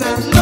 sounds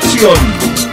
acción.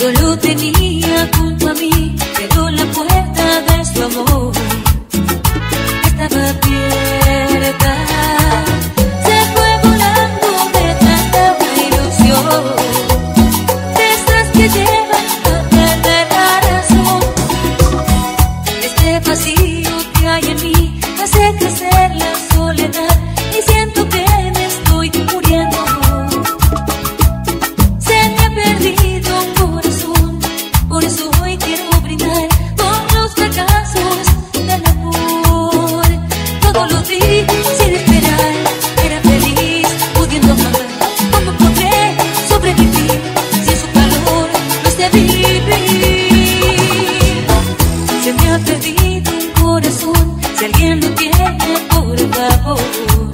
Yo lo tenía junto a mí, pero la puerta de su amor estaba abierta. me tiene por favor.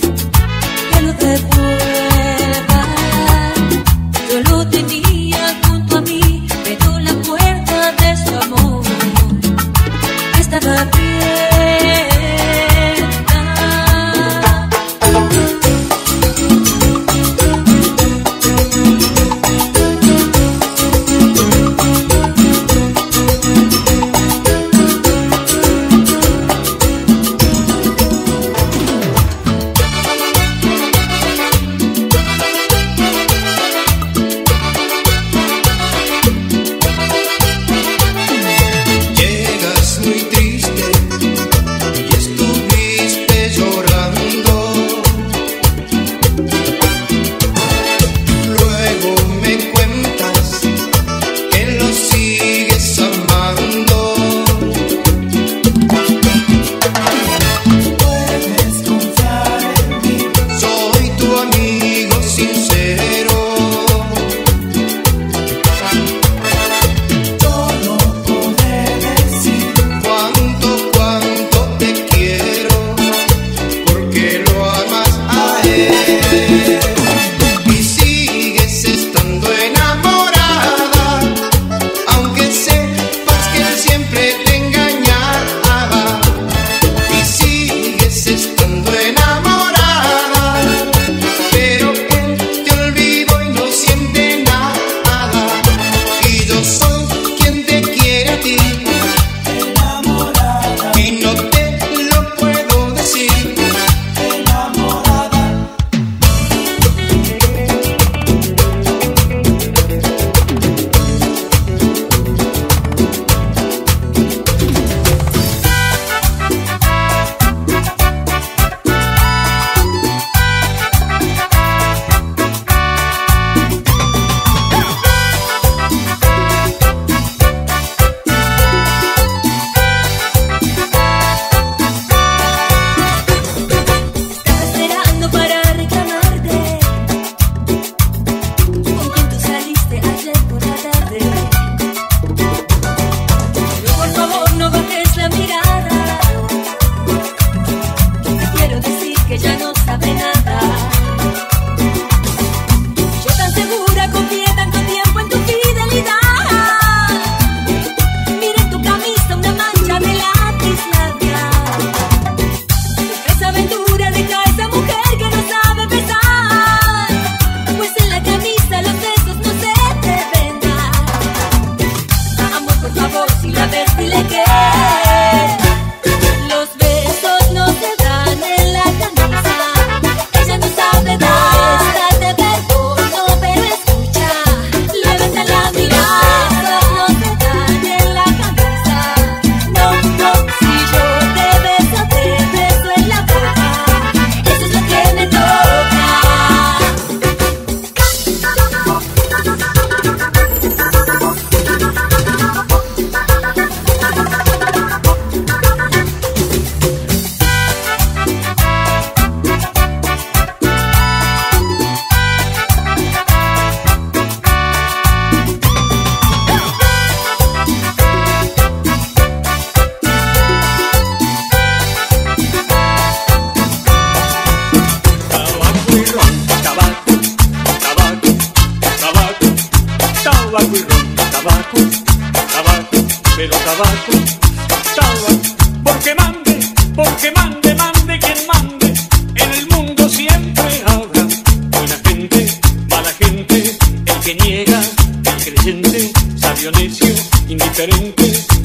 diferente.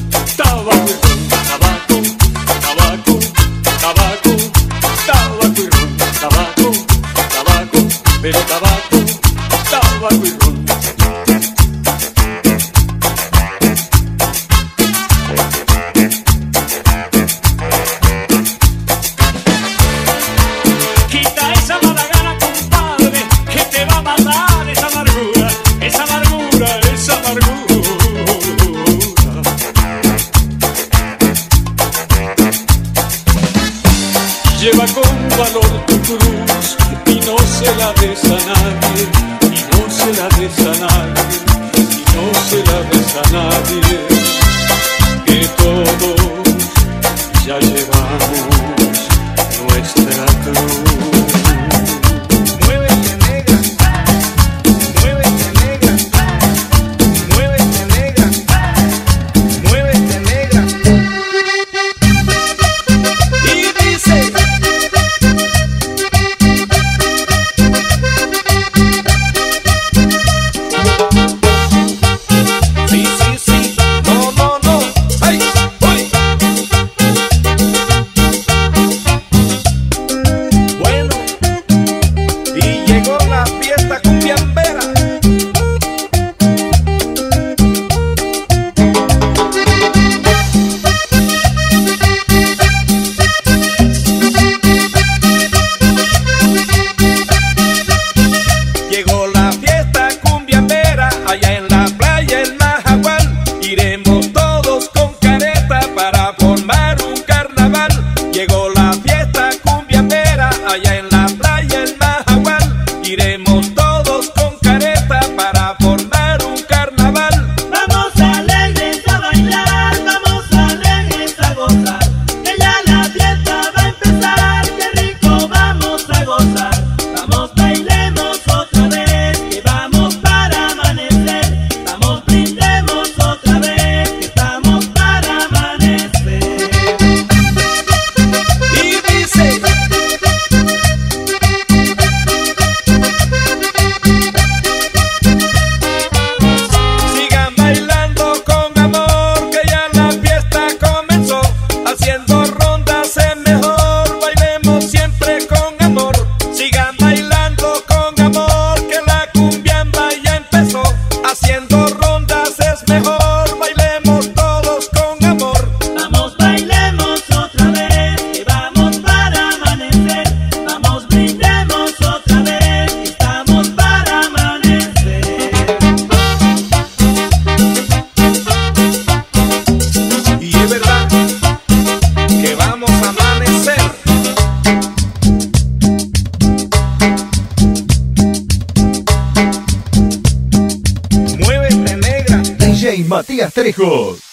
Matías Trejos.